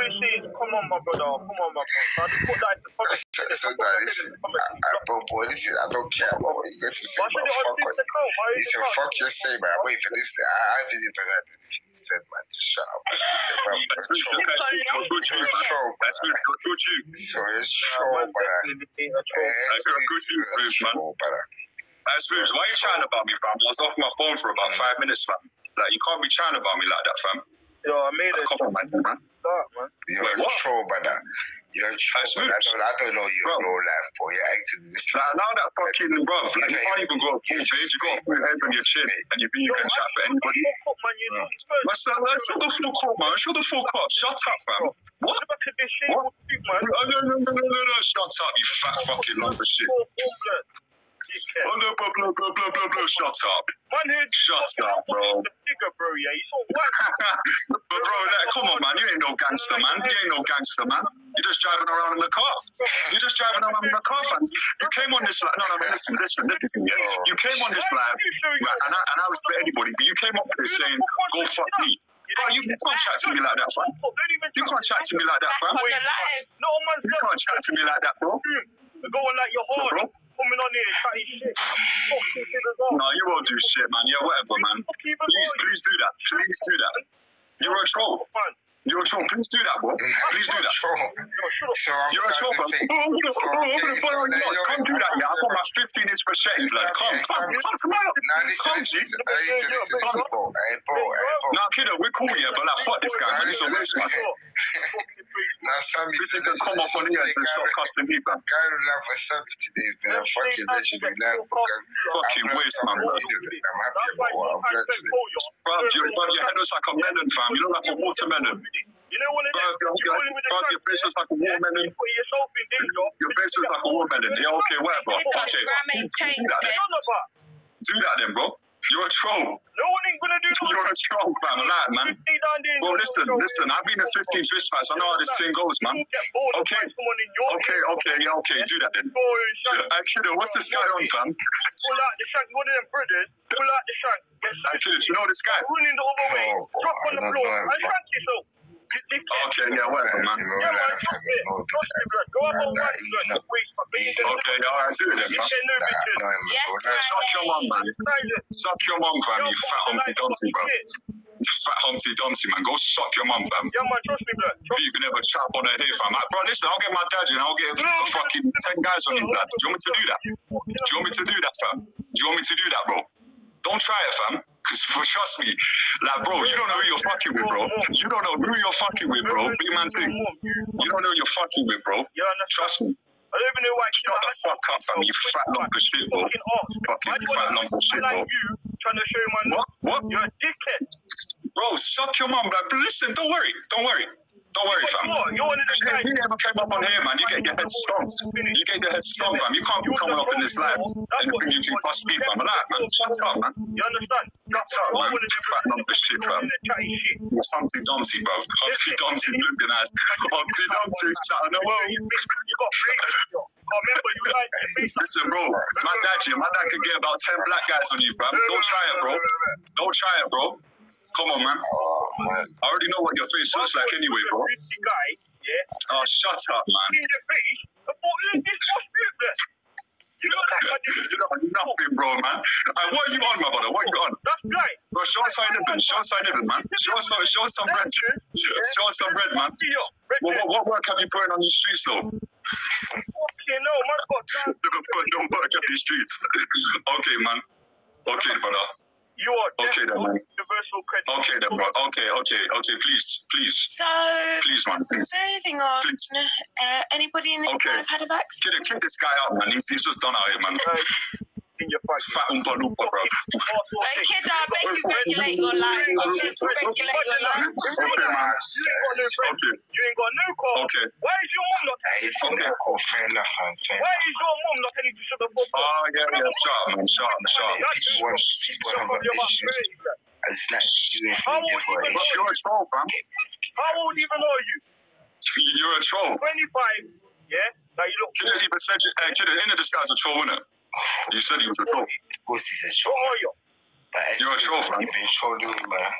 always say, come on, my brother, come on, my brother. Put that in the comment. So, so no, listen, I, but boy, listen, I don't care about what you got to say, but fuck what this is Listen, it not? fuck your say, man. I wait for this. I, I visit for that. You said, man, just shut up. Man. You said, man, you're a troll. Good You're you. a troll, That's good. brother. Good good you. So you're a troll, man, brother. definitely ain't a troll. That's good. Good so you, you're a man. troll, brother. That's Smooth. Why you chatting about me, fam? I was off my phone for about mm. five minutes, fam. Like, you can't be chatting about me like that, fam. Yo, I made it. come on, man. Man. Man. You're Wait, a what? troll, brother. You're a troll. I don't, I don't know your Bro. real life, boy. You're acting as if you're Like, now that fucking, bro, like, you can't even go a full page. You got a full head on your chin, and you think you can chat for anybody. Man. You know. What's that? Let's shut the fuck up, man. Shut the fuck up. Shut up, fam. What? Look at this shameful thing, man. Oh, no, no, no, no, no, no. Shut up, you fat fucking lump of shit. Poor woman. Dickhead. Oh, no, blah, blah, blah, blah, blah, blah. Shut up. Man, here, Shut up, bro. Bro, yeah. He's so white. but bro, like, come on, man. You ain't no gangster, man. You ain't no gangster, man. You're just driving around in the car. You're just driving around in the car, fam. You came on this live. No, no, no. Listen, listen, listen. Yeah. You came on this live, right, and I, and I respect anybody, but you came up here saying, "Go fuck me." Bro, you, can't chat to me like that, fam. You can't chat to me like that, fam. Back on the live. No man's You can't chat to me like that, bro. Going like you're hard. Bro. Coming on here, chatting shit. Fucking shit as well. No, you won't do shit, man. Yeah, whatever, man. Please, please do that. Please do that. You're a troll. You're a troll. Please do that, bro. Please do that. Troll. yo, shut up. So I'm You're a troll, starting bro. to think. I'm gonna- So, I'm okay, gonna so put on now your- you're- Come do that, yeah. I got my 15 inch machete, blood. Come, come, come tomorrow. Nah, listen, Come, listen, G. listen, hey, listen, listen, listen, bro. Hey, bro, hey, bro. Nah, kiddo, we're cool, yeah, but like, fuck this guy, man. He's a waste, man. Now, Sammy, This is gonna come up on here and start costing me, man. Guy who laughed for Sammy today has been a fucking legendary life because Fucking waste, man. I'm happy about what I've learned today. Bro, your, bro, your head looks like a melon, fam. You look like a watermelon. You know what it Bro, is? your, your, put him with the bro, your face looks like a yeah? watermelon. You put yourself in danger. Your face looks like a watermelon. Yeah, okay, whatever. Okay. Ramen Do that then. you on about? Do that then, bro. You're a troll. No one ain't gonna do You're a troll, fam. Lie, man. Stay down there and Bro, listen, listen. I've been in 15 fist fights. I know how this thing goes, man. You get bored of Okay. fighting someone in your Okay, okay, yeah, okay. Do that then. Go and. Actually, what's this guy on, fam? Pull out the shank. One of them brothers. Pull out the shank. Actually, do you know this guy? running the other way. Oh, Drop on oh, the floor. I bro. shank yourself. You dickhead. Okay, yeah, whatever, man. You know Yeah, man, that, me. You know Trust me, that. Go up on Nah, white he's blood. not. Wait for me. He's Then not. Okay, all right, do it then, You man. say no, Nah, bitches. no, him, Yes, bro. Suck your mum, man. Silent. Suck your mum, fam, you fat Humpty Dumpty, bro. Fat Humpty Dumpty, man. Go suck your mum, fam. Yeah, man, trust me, blood. If you can ever chop on her hair, fam. Like, bro, listen, I'll get my dad and I'll get fucking 10 guys on you, blood. Do you want me to do that? Do you want me to do that, fam? Do you want me to do that, bro? Don't try it, fam. Because trust me, like, bro, you don't know who you're fucking with, bro. You don't know who you're fucking with, bro. Big man thing. You don't know who you're fucking with, bro. Trust me. I don't even know why. Shut the fuck up, fam. You fat lump of shit, bro. Fucking arse. Fucking Why do you fat lump of shit, bro. you trying to show man. What? What? You're a dickhead. Bro, suck your mum, like, listen, don't worry. Don't worry. Don't worry, fam. you are. One of the If you ever came up on here, man, you get your head stomped. You get your head stomped, fam. You can't be coming up in this live and think you can pass me, fam. Like, man, shut up, man. You understand? Shut up, man. Fat of shit, fam. You're Humpty Dumpty, bro. Humpty Dumpty looking ass. Humpty Dumpty, shut in the world. You got remember you like. Listen, bro, my dad, yeah, my dad could get about 10 black guys on you, fam. Don't try it, bro. Don't try it, bro. Come on, man. Man. I already know what your face looks like anyway, bro. Yeah. Oh, shut up, man. In the face. I thought, look, this was stupid. You know that, man. You know nothing, bro, man. Uh, what are you on, my brother? What are you on? That's right. Bro, show us how you living. Show us how you living, man. Show us, some- show us some bread. Show us some bread, man. What, what, what work have you put in on the streets, though? Fucking no, man got time. Never put no work on the streets. okay, man. Okay, brother. You are Okay, then, man. universal credit. Okay, then, bro. Okay, okay, okay. Please, please, So, please, man. Please. moving on. Please. Uh, anybody in the Okay. live had a vaccine? Kid, kick this guy out, man. He's, he's just done out here, man. In your fight. Fat Oompa Loompa, bro. I beg you regulate your life. You regulate your life. Okay, man. You ain't got no. Okay, You ain't got no okay. Why is your mom not? Hey, it's Okay. Fair enough, man. Fair Why is your mom not telling you to shut the fuck up? Oh, yeah, yeah. Shut up, man. Shut up, shut up. People want- people Shut have issues. It's not you How you old you for been? it. You're a troll, fam. How old even are you? You're a troll. 25, yeah? Now you look. Kid even said, you- hey, kid, the end of a troll, innit? You said he was a troll. Of course, he's a troll. you? But it's You're a troll, fam. You've been trolling me, man.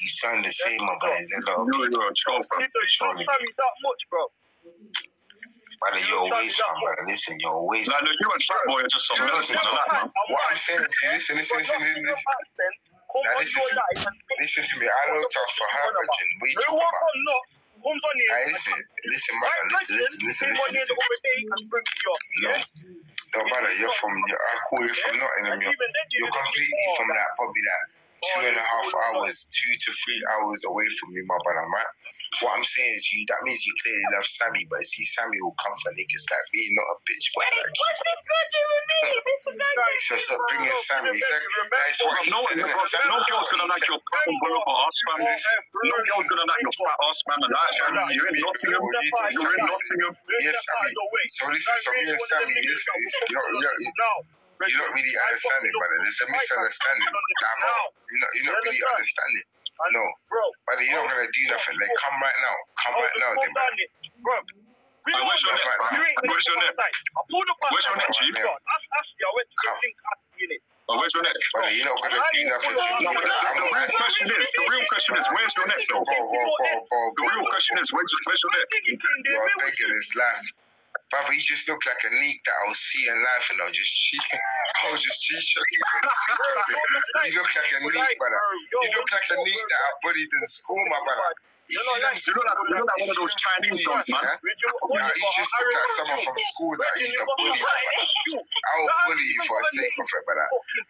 You sound the same, my brother. There's a lot of You're, you're a troll, bro. You don't you don't that much, bro. brother. You're always, my brother. Listen, you're always. Like, look, you and Fat Boy are just some nonsense and that, man. What I'm saying to you, listen, listen, listen, listen, listen. Now, listen to me. Listen to me. I know tough for her, Virgin. We Who talk won about. or not? Comes on here. Hey, listen, listen, brother. Listen, listen, listen, listen, listen. other day and spoke to you. No, no, brother. You're from. You're, I call you from Nottingham. You're, you're completely from that, probably that two and a half hours, two to three hours away from me, my brother, right? What I'm saying is, you that means you clearly love Sammy, but see, Sammy will come for niggas like me, not a bitch boy like. What's this got to do with me? This is like So stop bringing Sammy. He said, that's what he No, said. no, innit? No girl's gonna like your fat and ass fam. No girl's gonna like your fat ass fam and that fam. You're in Nottingham. You're in Nottingham. Yes, Sammy. So listen, so me and Sammy, listen, listen, you don't, you don't, you No. don't really understand it, brother. There's a misunderstanding. Nah, bro, you're not, you're not really understanding. No, Bro. brother, you're not gonna do nothing. Like, come right now. Come right now, then, brother. Bro. Hey, where's your neck, Right man? Where's your neck? I pulled Where's your neck, Chief? Ask Ashley, I went to Come. the thing Ashley. Oh, where's your neck? Brother, you're not gonna do nothing to me. No, but the. I'm the not real question is, the real question is, where's your neck, though? Bro, bro, bro, bro, The real question is, where's, where's your neck? You're a beggar this life. Brother, he just look like a neek that I'll see in life and I'll just cheat. I'll just cheat you. You look like a neek, brother. He look like a neek that I bullied in school, my brother. You see them You look like, you look like one of those Chinese dogs, man. Yeah? You just look like someone from school that used to bully you. I will bully you for the sake of it, but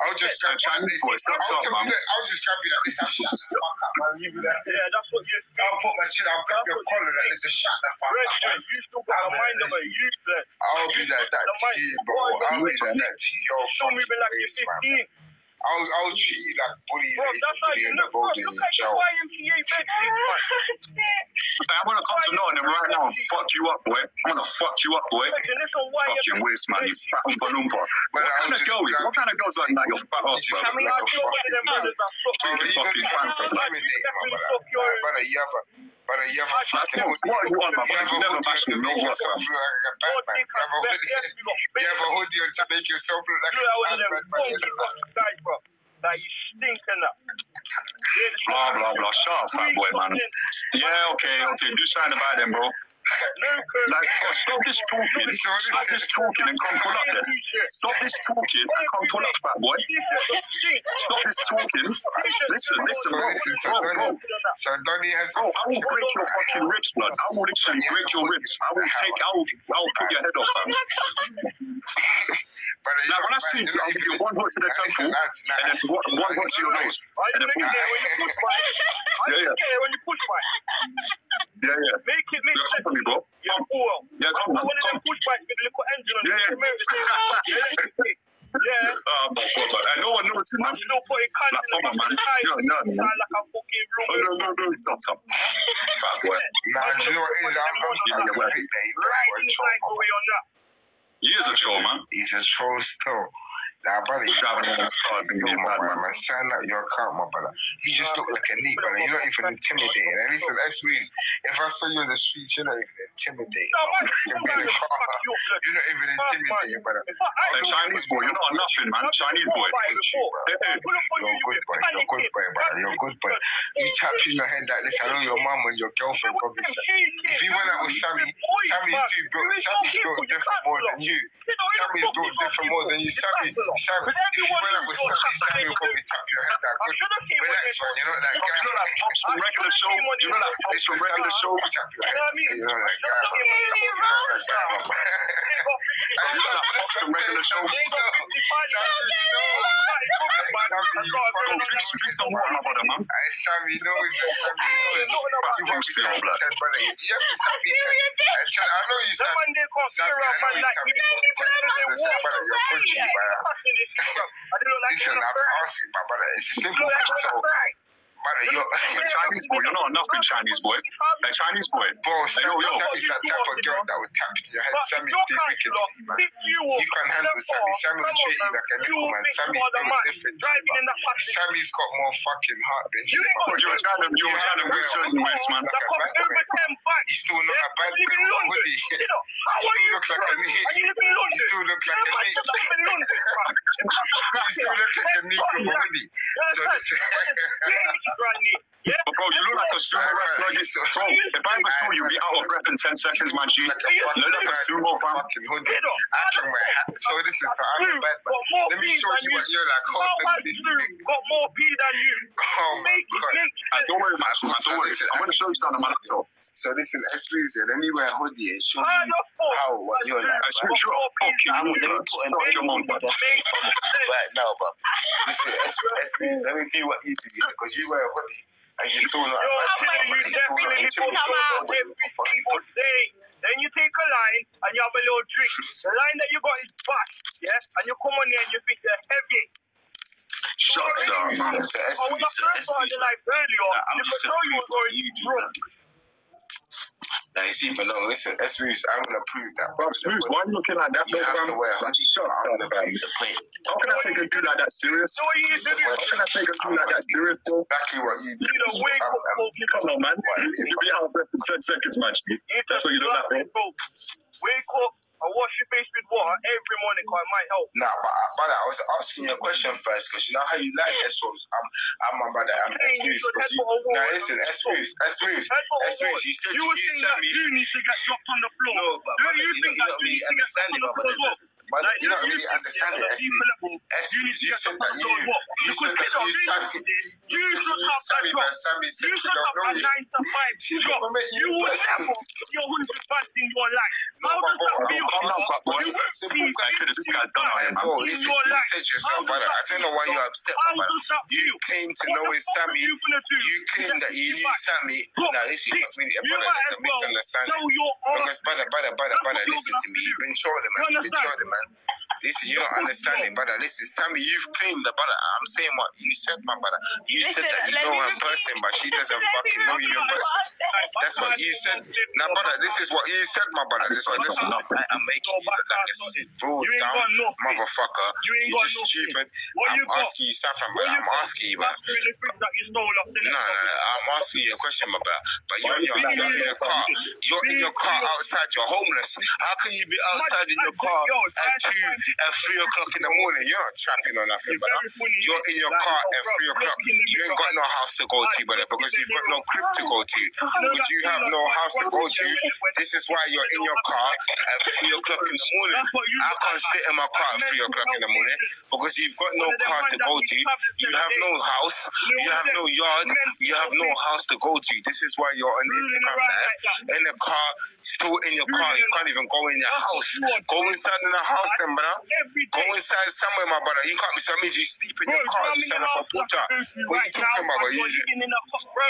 I'll just grab you like Chinese boys, I'll, up, tell you that- I'll just grab you like this. I'll shut the fuck up, man. You be like, Yeah, that's what you I'll put my chin, I'll grab your collar like this and shut the fuck up, you still got a mind of a useless. I'll be like that to you, bro. I'll be like that to you. You're Still moving like you're man. 15. I'll, I'll treat you like bullies Bro, that's how be you in the look, bro. Look like you're YMCA man. Hey, I wanna come to Nottingham right now and fuck you up, boy. I wanna fuck you up, boy. Listen, listen, why Fucking waste, man. You fat Oompa Loompa. What kind of girl? grab What kind of girls like that? Your fat ass, bro. Just I mean, like I a feel one of them fucking- brothers that fuck Brother, Fucking you don't fucking need to fans, man. intimidate my brother. Like, brother, you have a, brother, you have a That's fucking what, what you want, my You brother. have You a never hoodie bash on to me, no make what, yourself man. look like a bad man. You have a hoodie. You have a hoodie on to make yourself look like Look at a one of bad them man. man. funky fucking guys, bro. Like, you stink and that. Yeah, the Blah, blah, blah. Shut up, fat boy, man. Yeah, okay, okay. Do something about them, bro. Like, oh, stop this talking. Stop this talking and come pull up then. Stop this talking and come pull up, fat boy. Stop this talking. Listen, listen, bro. Listen, so Bro, bro. Donny, so Donny has Bro, I will break your fucking ribs, blood. I will literally break your ribs. I will take, I will, I will put your head off, fam. brother. Like, when I see you, I'll give you one hook to the temple, and then one, one hook your nose. Are And you then, making it when you push back? Are you Yeah, yeah. making when you push back? yeah, yeah. Make it make Yeah, sense. come for me, bro. Yeah, Come. cool. Yeah, come, man. One of them Come. push bikes with a little engine on Yeah, it. yeah. Yeah. Uh, but, but, but, and no one knows you, man. I'm still putting cunt Like, in the come on, man. fucking You're a nerd, man. Sound like a fucking Oh, no, room. no, no, stop, stop. Fat boy. Nah, do you know what it is? I'm, I'm to think that he's Riding the bike away on that. He is a troll, man. He's a troll still. Nah, brother, you Driving around the stars and Still, being my bad, brother, man. man. Sign out your account, my brother. You just look like a neat brother. You're not even intimidating. And listen, that's weird. If I saw you in the streets, you're not even intimidating. No, You can be in the car. fuck you up, You're not even intimidating, brother. In I Hey, know- Chinese boy, you're not nothing, man. Chinese boy. You're Hey, hey. Pull up on a good boy. You're a good boy, brother. You're a good boy. You tap in your head like this. I know your mum and your girlfriend probably said. If you went out with Sammy, Sammy's too built. Sammy's built different more than you. Sammy's built different more than you. Sammy, Sammy, if you went out with Sammy, Sammy will probably tap your head like good. Relax, man. You're not that guy. You know that pops from regular show? You know that pops from regular show? Tap your head you're not that guy. You're not that guy, man. You know that pops from regular show? Bro, drink, drink some water, brother, man. Hey, Sammy knows that. Sammy knows. You Still, to blood. said, brother, you have to tap his head. And tell, I know you said, I know you tap his head. Tell him to say, brother, you're good, G, brother. Listen, I'm asking, my brother. It's a simple thing. Brother, you're... A Chinese boy, you're not nothing Chinese boy. A Chinese boy. Bro, Sammy, yo. Sammy's that type of girl that would tap in your head. Sammy's too wicked, man. You can handle Sammy. Sammy will treat you like a little man. Sammy's built different. Driving in that Sammy's got more fucking heart than you. You were trying to, you were trying to bring certain ways, man. Like a bad man. He's still not a bad boy, would he? You how are still you? look like a. And you live in You London. still look like a nigga. you live in London, bro. You still look like a would he? So listen. Yeah, Granny. Yeah. Bro, you, bro, if I ever saw you be out of breath in 10 seconds, man, G. Like a Look like a sumo fam. fucking hoodie. I can wear hat. So this is so I'm a bad man. Let me show you what you're like. Hold How on has to this Drew thing. got more P than you? Oh my god. make Uh, don't worry about it, man. Don't worry. I'm going to show you something on my laptop. So listen, excuse me. Let me wear a hoodie and show How you the fuck how what you're like. Right? sure, sure. Fuck you. I'm you let me guys. put an Fuck your mom, that's in front of you right now, but listen, excuse let me do what you do because you wear a hoodie and you like You're like, telling you you feel like definitely put go out every single day. Then you take a line and you have a little drink. The line that you got is fat, yeah? And you come on here and you think they're heavy. Shut up, man. me, so But when I excuse- first started excuse- the life earlier, I'm you just could gonna tell you was what going drunk. Now you see, but no, listen, excuse, I'm gonna prove that. Bro, Smooth, why are you looking like that, You bro, have to fam? wear a hoodie. Shut up, I'm gonna fam. prove the point. How can I take a dude like that serious? So what you need to do? How can I take a dude like that serious, bro? Exactly what you do. You know, wake I'm- up, I'm- focus. Come on, man. You be out of breath in 10 seconds, man. G. You need That's what you look like, bro. bro. Wake up and wash your face with water every morning because it might help. Nah, but, uh, but I was asking you a question first because you know how you like Essos. I'm, I'm my brother. I'm Hey, you excuse. should Because head you, for a wall now listen, just excuse, excuse, Head for a You said You you, were saying sent that me. you need to get dropped on the floor. No, but, but you you, think don't, you you really need to get dropped on the floor as well? you don't really think understand that it. on a Excuse, deeper level, you need to get said that the you, floor as well. you Because said that Peter, you you you said you should you have that job. but Sammy said You don't have a you. nine to five job. you person. never your hundred best in your life. How does that feel? not- I'm not- but You it's a will see question this guy done out here, man. Bro, in your you life. said yourself, How does brother. I that don't know why you're upset, How brother. does that You claim to know it's Sammy. you gonna do? You claim that you knew Sammy. Now listen, you should not really, You brother. as a misunderstanding. Because brother, brother, brother, brother, listen to have me. You've been trolling, man. You should have said You've been trolling, man. Listen, you're not understanding, brother. Listen, Sammy, you've claimed the brother. I'm saying what you said, my brother. You said that you know me her in repeat. person, but she doesn't fucking know you in repeat person. what I said. That's what you said. Now, brother, this is what you said, my brother. This what this what I, I'm making you look like a sick, broad, You ain't down got no motherfucker. You ain't You're got just no stupid. What I'm you got? asking you something, What you I'm got? asking you, brother. That's really things that you stole off the No, no, no. I'm asking you a question, my brother. But you're, Why you're, you you're in your car. You're in your car outside. You're homeless. How can you be outside in your car at two, at three o'clock in the morning? You're not trapping or nothing, brother. You're in your car at three o'clock. You ain't got no house to go brother, because you've got no crib to go to. Because you have no house to go to. This is why you're in your car at three o'clock in the morning. I can't sit in my car at three o'clock in the morning because you've got no car to go to. You have no house. You have no yard. You have no house to go to. This is why you're on Instagram live in a car, still in your car. You can't even go in your house. Go inside in the house, then, brother. Go inside somewhere, my brother. You can't be so means you sleep in your car. You sound like a butcher. What are you talking about? bro? You,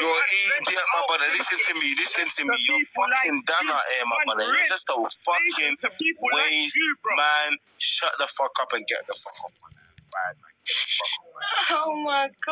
you're idiot, my brother. Listen to me. Listen to me. You're fucking done out here, my brother. You're just a fucking waste man. Shut the fuck up and get the fuck off. Man. Get the fuck off. Oh my god.